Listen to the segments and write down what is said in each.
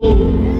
Oh.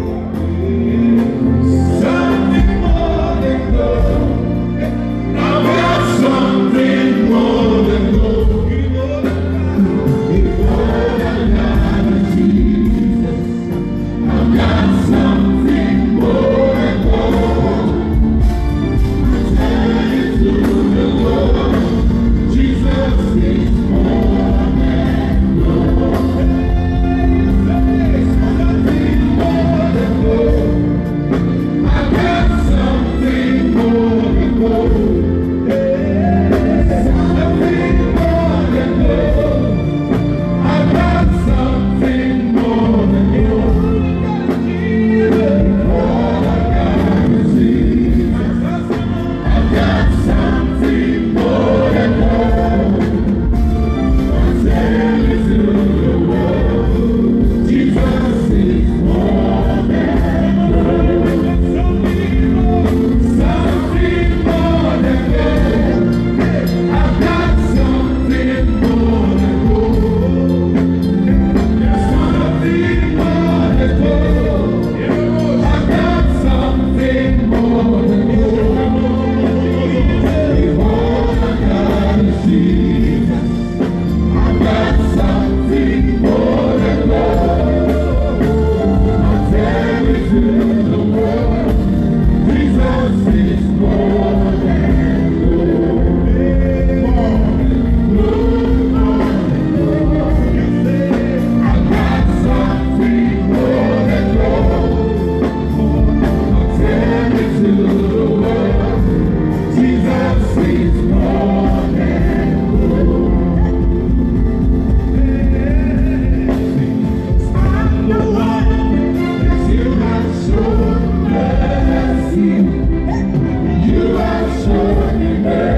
Shame